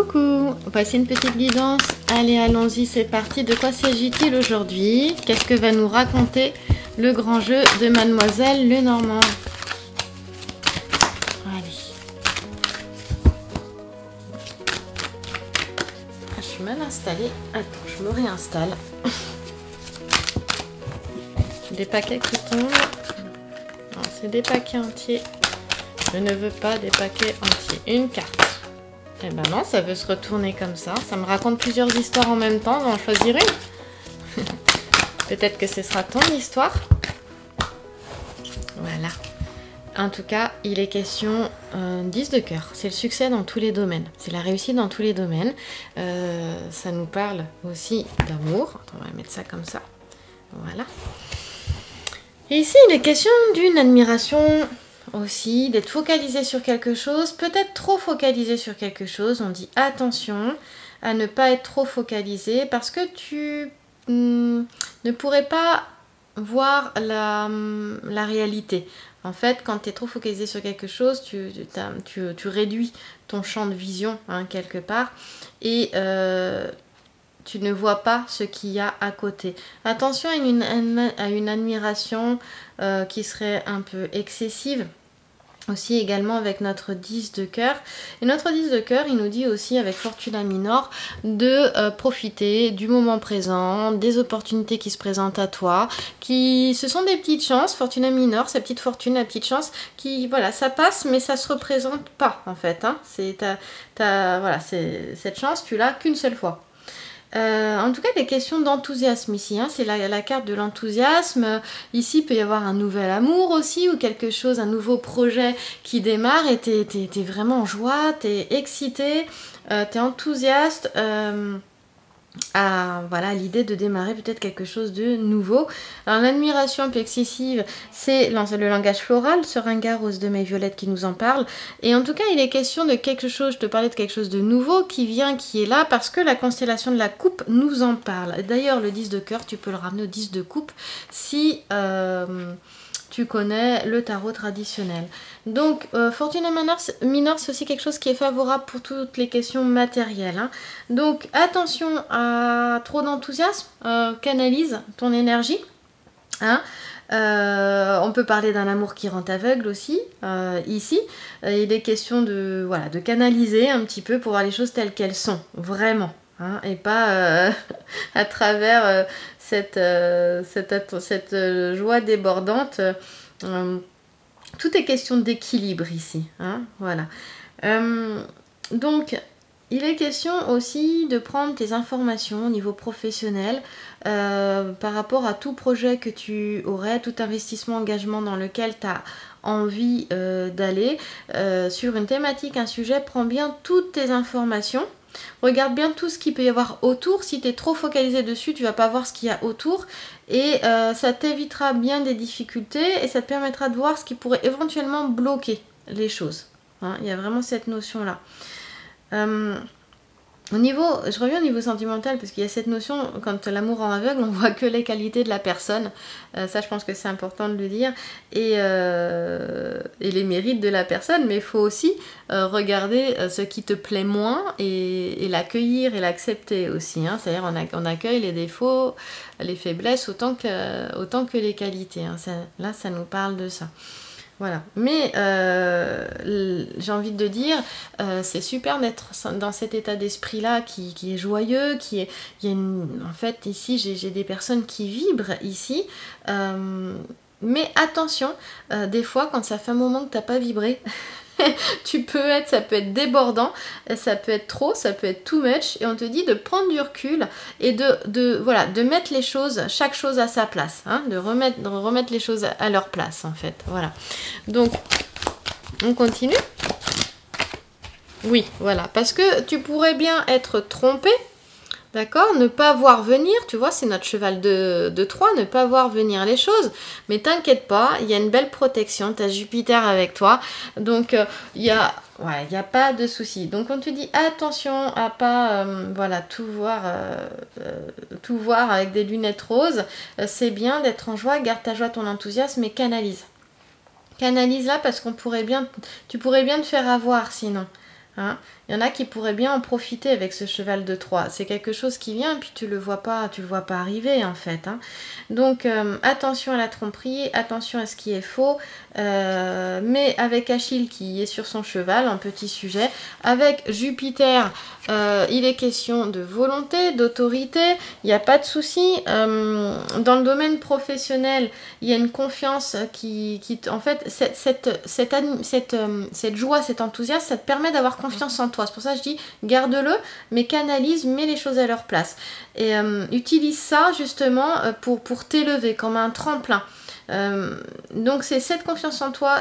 Coucou, voici une petite guidance. Allez, allons-y, c'est parti. De quoi s'agit-il aujourd'hui? Qu'est-ce que va nous raconter le grand jeu de Mademoiselle Lenormand? Allez. Ah, je suis mal installée. Attends, je me réinstalle. Des paquets qui tombent. C'est des paquets entiers. Je ne veux pas des paquets entiers. Une carte. Eh ben non, ça veut se retourner comme ça. Ça me raconte plusieurs histoires en même temps. On va en choisir une. Peut-être que ce sera ton histoire. Voilà. En tout cas, il est question euh, 10 de cœur. C'est le succès dans tous les domaines. C'est la réussite dans tous les domaines. Euh, ça nous parle aussi d'amour. On va mettre ça comme ça. Voilà. Et ici, il est question d'une admiration aussi, d'être focalisé sur quelque chose, peut-être trop focalisé sur quelque chose. On dit attention à ne pas être trop focalisé parce que tu hmm, ne pourrais pas voir la, hmm, la réalité. En fait, quand tu es trop focalisé sur quelque chose, tu, tu, réduis ton champ de vision hein, quelque part et euh, tu ne vois pas ce qu'il y a à côté. Attention à une, à une admiration euh, qui serait un peu excessive aussi également avec notre 10 de cœur. Et notre 10 de cœur, il nous dit aussi avec Fortuna Minor de euh, profiter du moment présent, des opportunités qui se présentent à toi, qui ce sont des petites chances, Fortuna Minor, sa petite fortune, la petite chance, qui voilà, ça passe mais ça se représente pas en fait. Hein. C'est voilà, cette chance, tu l'as qu'une seule fois. Euh, en tout cas, des questions d'enthousiasme ici. Hein. c'est la, carte de l'enthousiasme. Ici, il peut y avoir un nouvel amour aussi ou quelque chose, un nouveau projet qui démarre et t'es es, vraiment en joie, t'es excité, euh, t'es enthousiaste. Euh, à voilà l'idée de démarrer peut-être quelque chose de nouveau. Alors l'admiration peu excessive, c'est le langage floral, ce ringard rose de mes violettes qui nous en parle. Et en tout cas, il est question de quelque chose, je te parlais de quelque chose de nouveau qui vient, qui est là, parce que la constellation de la coupe nous en parle. D'ailleurs, le 10 de cœur, tu peux le ramener au 10 de coupe si... Euh, tu connais le tarot traditionnel. Donc, euh, Fortune Minor, c'est aussi quelque chose qui est favorable pour toutes les questions matérielles. Hein. Donc, attention à trop d'enthousiasme, euh, canalise ton énergie. Hein. Euh, on peut parler d'un amour qui rend aveugle aussi, ici. il est question de, voilà, de canaliser un petit peu pour voir les choses telles qu'elles sont, vraiment. Hein, et pas à travers cette, cette, cette joie débordante tout est question d'équilibre ici. Hein, voilà. Euh, donc, il est question aussi de prendre tes informations au niveau professionnel euh, par rapport à tout projet que tu aurais, tout investissement, engagement dans lequel tu as envie euh, d'aller. sur une thématique, un sujet, prends bien toutes tes informations Regarde bien tout ce qu'il peut y avoir autour. Si tu es trop focalisé dessus, tu vas pas voir ce qu'il y a autour. Et euh, ça t'évitera bien des difficultés et ça te permettra de voir ce qui pourrait éventuellement bloquer les choses. Hein. il y a vraiment cette notion-là. Euh, au niveau, je reviens au niveau sentimental parce qu'il y a cette notion, quand l'amour en aveugle, on voit que les qualités de la personne. Euh, ça, je pense que c'est important de le dire. Et, euh, les mérites de la personne, mais il faut aussi euh, regarder ce qui te plaît moins et, l'accueillir et l'accepter aussi. Hein. C'est-à-dire, on, accueille les défauts, les faiblesses autant que, autant que les qualités. Hein. là, ça nous parle de ça. Voilà. Mais euh, j'ai envie de dire, euh, c'est super d'être dans cet état d'esprit-là qui, est joyeux, qui est. En fait, ici, j'ai des personnes qui vibrent ici. Euh, mais attention, des fois, quand ça fait un moment que tu n'as pas vibré, tu peux être, ça peut être débordant, ça peut être trop, ça peut être too much, et on te dit de prendre du recul et de, de voilà, de mettre les choses, chaque chose à sa place, hein, de, remettre, de remettre les choses à leur place en fait. Voilà. Donc, on continue. Oui, voilà, parce que tu pourrais bien être trompé D'accord? Ne pas voir venir, tu vois, c'est notre cheval de, de 3, ne pas voir venir les choses. Mais t'inquiète pas, il y a une belle protection, tu as Jupiter avec toi. Donc, euh, il y. Ouais, n'y a pas de souci. Donc on te dit attention à pas euh, voilà, tout voir, euh, tout voir avec des lunettes roses. c'est bien d'être en joie, garde ta joie, ton enthousiasme et canalise. Canalise là parce qu'on pourrait bien, tu pourrais bien te faire avoir sinon. Hein. Il y en a qui pourraient bien en profiter avec ce cheval de 3. C'est quelque chose qui vient, puis tu le vois pas, tu le vois pas arriver en fait. Hein. Donc euh, attention à la tromperie, attention à ce qui est faux. Euh, mais avec Achille qui est sur son cheval, un petit sujet. Avec Jupiter, euh, il est question de volonté, d'autorité. Il n'y a pas de souci. dans le domaine professionnel, il y a une confiance qui, en fait, cette, joie, cet enthousiasme, ça te permet d'avoir confiance en toi. C'est pour ça que je dis garde-le, mais canalise, mets les choses à leur place. Et utilise ça justement pour, pour t'élever comme un tremplin. Euh, donc c'est cette confiance en toi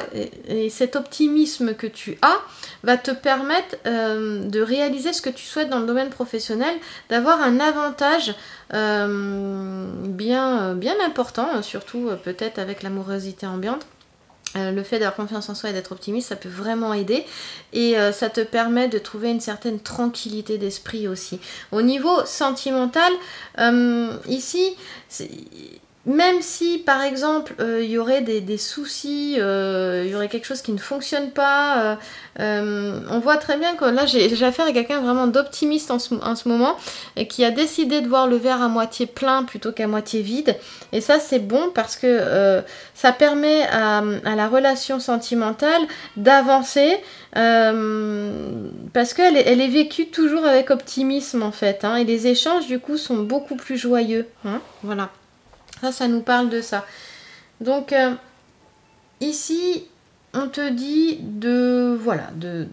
et, cet optimisme que tu as va te permettre euh, de réaliser ce que tu souhaites dans le domaine professionnel, d'avoir un avantage euh, bien, bien important, surtout peut-être avec l'amorosité ambiante. Le fait d'avoir confiance en soi et d'être optimiste, ça peut vraiment aider et ça te permet de trouver une certaine tranquillité d'esprit aussi. Au niveau sentimental, ici, même si par exemple euh, il y aurait des, soucis, euh, il y aurait quelque chose qui ne fonctionne pas, euh, on voit très bien que là j'ai affaire à quelqu'un vraiment d'optimiste en, ce, moment et qui a décidé de voir le verre à moitié plein plutôt qu'à moitié vide. Et ça c'est bon parce que ça permet à, la relation sentimentale d'avancer parce qu'elle est, elle est vécue toujours avec optimisme en fait. Hein. et les échanges du coup sont beaucoup plus joyeux. Hein. voilà. Ça, ça nous parle de ça. Donc, euh, ici, on te dit de, voilà, de,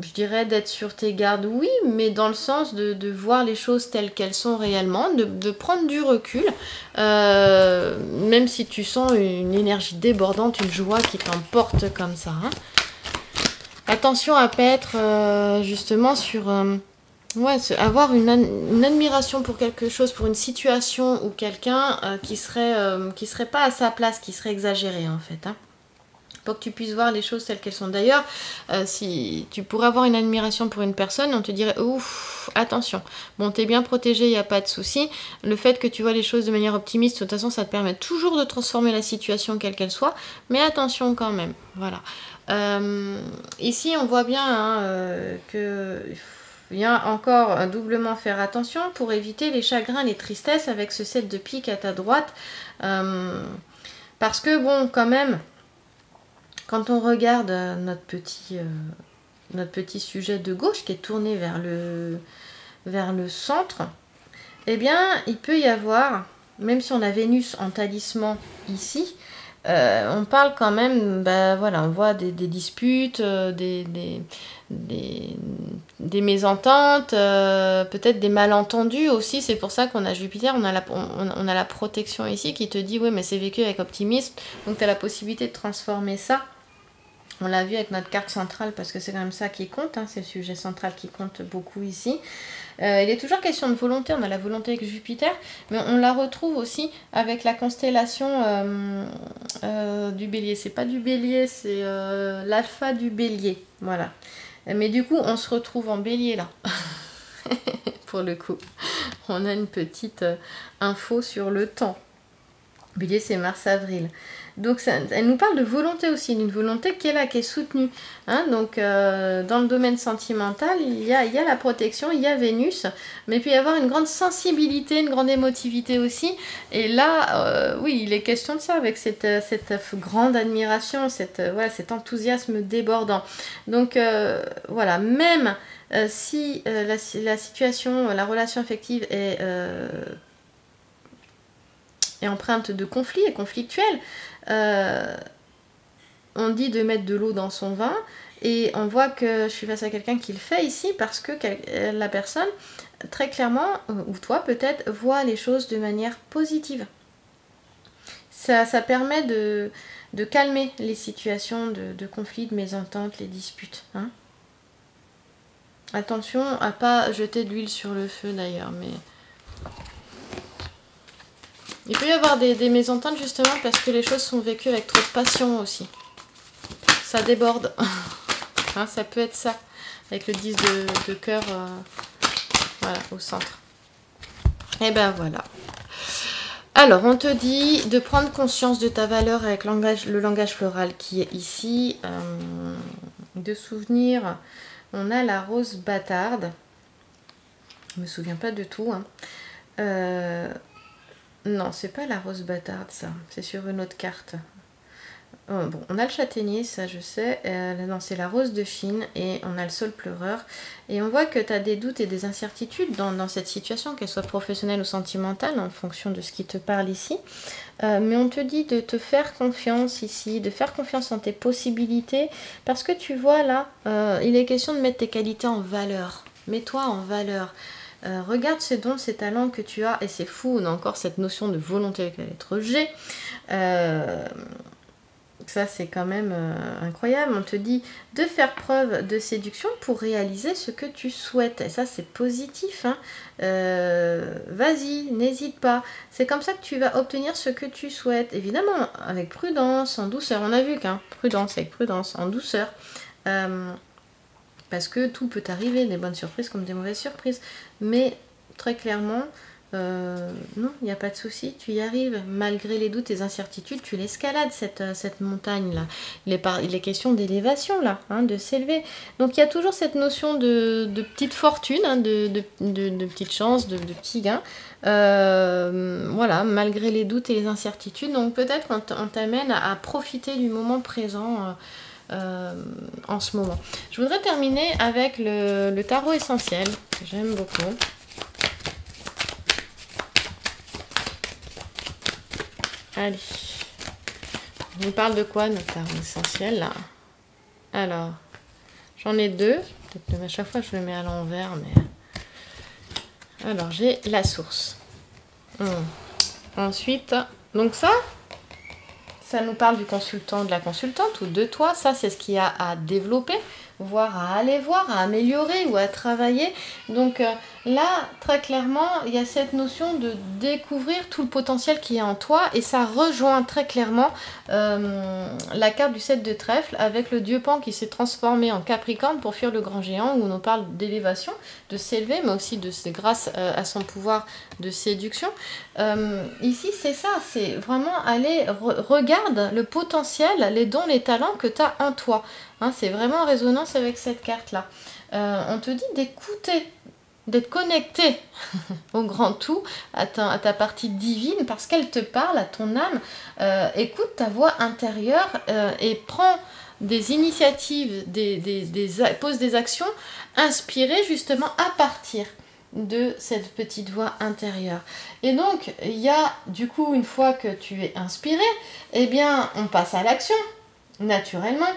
je dirais d'être sur tes gardes, oui, mais dans le sens de, voir les choses telles qu'elles sont réellement, de, prendre du recul, euh, même si tu sens une énergie débordante, une joie qui t'emporte comme ça. Hein. Attention à pas être euh, justement sur... Ouais, avoir une, admiration pour quelque chose, pour une situation ou quelqu'un euh, qui serait euh, qui serait pas à sa place, qui serait exagéré en fait. Hein. Pour que tu puisses voir les choses telles qu'elles sont. D'ailleurs, euh, si tu pourrais avoir une admiration pour une personne, on te dirait ouf, attention. Bon, t'es bien protégé, il n'y a pas de souci. Le fait que tu vois les choses de manière optimiste, de toute façon, ça te permet toujours de transformer la situation quelle qu'elle soit. Mais attention quand même. Voilà. ici, on voit bien hein, que Viens encore doublement faire attention pour éviter les chagrins, les tristesses avec ce set de pique à ta droite. Euh, parce que bon, quand même, quand on regarde notre petit, euh, notre petit sujet de gauche qui est tourné vers le, vers le centre, eh bien, il peut y avoir, même si on a Vénus en talisman ici, euh, on parle quand même, bah, voilà, on voit des, disputes, euh, des, des, mésententes, euh, peut-être des malentendus aussi. C'est pour ça qu'on a Jupiter, on a, la, on, a la protection ici qui te dit, oui, mais c'est vécu avec optimisme, donc tu as la possibilité de transformer ça. On l'a vu avec notre carte centrale parce que c'est quand même ça qui compte, hein, c'est le sujet central qui compte beaucoup ici. Euh, il est toujours question de volonté, on a la volonté avec Jupiter, mais on la retrouve aussi avec la constellation euh, du bélier. C'est pas du bélier, c'est l'alpha du bélier. Voilà. Mais du coup, on se retrouve en bélier là. Pour le coup, on a une petite info sur le temps. Bélier, c'est mars-avril. Donc elle nous parle de volonté aussi, d'une volonté qui est là, qui est soutenue. Hein. donc euh, dans le domaine sentimental, il y, a, la protection, il y a Vénus, mais puis il y avoir une grande sensibilité, une grande émotivité aussi. Et là, euh, oui, il est question de ça, avec cette, cette grande admiration, cet enthousiasme débordant. Donc voilà, même si la, la, situation, la relation affective est empreinte de conflit et conflictuelle, euh, on dit de mettre de l'eau dans son vin et on voit que je suis face à quelqu'un qui le fait ici parce que la personne, très clairement, euh, ou toi peut-être, voit les choses de manière positive. Ça, permet de, calmer les situations de, conflit, de mésentente, les disputes. Hein. Attention à pas jeter de l'huile sur le feu d'ailleurs, mais il peut y avoir des, mésententes justement parce que les choses sont vécues avec trop de passion aussi. Ça déborde. Hein, ça peut être ça. Avec le 10 de, cœur euh, voilà, au centre. Et ben voilà. Alors, on te dit de prendre conscience de ta valeur avec le langage floral qui est ici. Euh, de souvenir on a la rose bâtarde. Je me souviens pas de tout. Hein. Euh, non, c'est pas la rose bâtarde, ça. C'est sur une autre carte. Oh, bon, on a le châtaignier, ça je sais. Euh, non, c'est la rose de Chine et on a le sol pleureur. Et on voit que tu as des doutes et des incertitudes dans, cette situation, qu'elle soit professionnelle ou sentimentale, en fonction de ce qui te parle ici. Euh, mais on te dit de te faire confiance ici, de faire confiance en tes possibilités, parce que tu vois là, euh, il est question de mettre tes qualités en valeur. Mets-toi en valeur. Regarde ces dons, ces talents que tu as, et c'est fou, on a encore cette notion de volonté avec la lettre G. Ça, c'est quand même euh, incroyable. On te dit de faire preuve de séduction pour réaliser ce que tu souhaites. Et ça, c'est positif. Hein. Euh, vas-y, n'hésite pas. C'est comme ça que tu vas obtenir ce que tu souhaites. Évidemment, avec prudence, en douceur. On a vu qu'un prudence, avec prudence, en douceur. Euh, parce que tout peut arriver, des bonnes surprises comme des mauvaises surprises. Mais très clairement, euh, non, il n'y a pas de souci, tu y arrives. Malgré les doutes et les incertitudes, tu l'escalades, cette, euh, montagne-là. Il, est question d'élévation, là, hein, de s'élever. Donc il y a toujours cette notion de, petite fortune, hein, de, de, petite chance, de, petits gains. Euh, voilà, malgré les doutes et les incertitudes. Donc peut-être qu'on t'amène à, profiter du moment présent. En ce moment. Je voudrais terminer avec le, tarot essentiel, que j'aime beaucoup. Allez. On parle de quoi notre arme essentielle là? Alors, j'en ai deux. Peut-être à chaque fois je le mets à l'envers, mais. Alors, j'ai la source. Hmm. Ensuite, donc ça, ça nous parle du consultant, de la consultante ou de toi. Ça, c'est ce qu'il y a à développer, voire à aller voir, à améliorer ou à travailler. Donc, euh, Là, très clairement, il y a cette notion de découvrir tout le potentiel qui est en toi et ça rejoint très clairement euh, la carte du 7 de trèfle avec le dieu Pan qui s'est transformé en Capricorne pour fuir le grand géant où on parle d'élévation, de s'élever, mais aussi de grâce euh, à son pouvoir de séduction. Ici, c'est ça, c'est vraiment aller, regarde le potentiel, les dons, les talents que tu as en toi. Hein, c'est vraiment en résonance avec cette carte-là. on te dit d'écouter d'être connecté au grand tout, à ta, partie divine, parce qu'elle te parle, à ton âme. Euh, écoute ta voix intérieure euh, et prends des initiatives, pose des actions inspirées justement à partir de cette petite voix intérieure. Et donc, il y a du coup, une fois que tu es inspiré, eh bien, on passe à l'action, naturellement.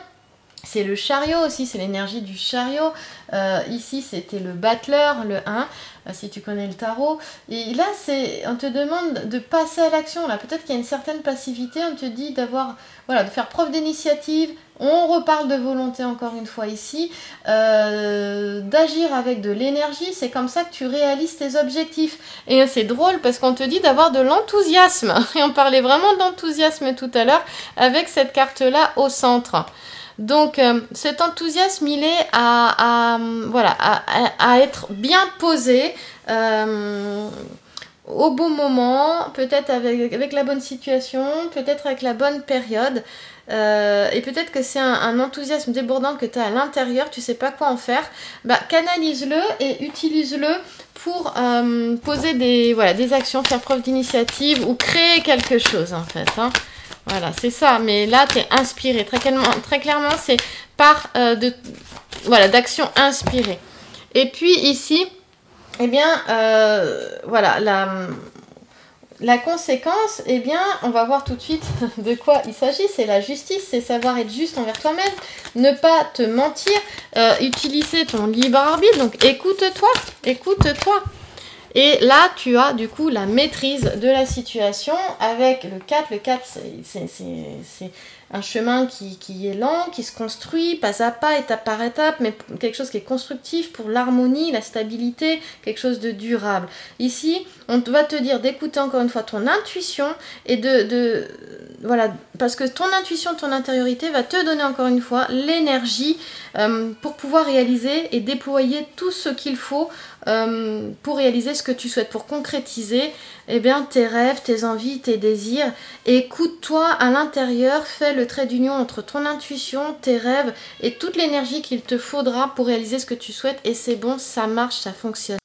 C'est le chariot aussi, c'est l'énergie du chariot. Euh, ici, c'était le battleur, le 1, euh, si tu connais le tarot. Et là, c'est, on te demande de passer à l'action. Là, peut-être qu'il y a une certaine passivité. On te dit d'avoir, voilà, de faire preuve d'initiative. On reparle de volonté encore une fois ici, euh, d'agir avec de l'énergie. C'est comme ça que tu réalises tes objectifs. Et c'est drôle parce qu'on te dit d'avoir de l'enthousiasme. Et on parlait vraiment d'enthousiasme tout à l'heure avec cette carte-là au centre. Donc euh, cet enthousiasme, il est à, être bien posé euh, au bon moment, peut-être avec, la bonne situation, peut-être avec la bonne période. Euh, et peut-être que c'est un, enthousiasme débordant que tu as à l'intérieur, tu sais pas quoi en faire, bah, canalise-le et utilise-le pour poser des, voilà, des actions, faire preuve d'initiative ou créer quelque chose en fait. Hein. Voilà, c'est ça. Mais là, tu es inspiré. Très clairement, c'est par euh, de voilà d'actions inspirées. Et puis ici, eh bien, euh, voilà, la, la conséquence, eh bien, on va voir tout de suite de quoi il s'agit. C'est la justice, c'est savoir être juste envers toi-même, ne pas te mentir, euh, utiliser ton libre arbitre. Donc, écoute-toi, écoute-toi. Et là, tu as du coup la maîtrise de la situation avec le 4. Le 4, c'est un chemin qui, est lent, qui se construit pas à pas, étape par étape, mais quelque chose qui est constructif pour l'harmonie, la stabilité, quelque chose de durable. Ici, on va te dire d'écouter encore une fois ton intuition et de, voilà, parce que ton intuition, ton intériorité va te donner encore une fois l'énergie euh, pour pouvoir réaliser et déployer tout ce qu'il faut euh, pour réaliser ce que tu souhaites, pour concrétiser eh bien, tes rêves, tes envies, tes désirs. Écoute-toi à l'intérieur, fais le trait d'union entre ton intuition, tes rêves et toute l'énergie qu'il te faudra pour réaliser ce que tu souhaites. Et c'est bon, ça marche, ça fonctionne.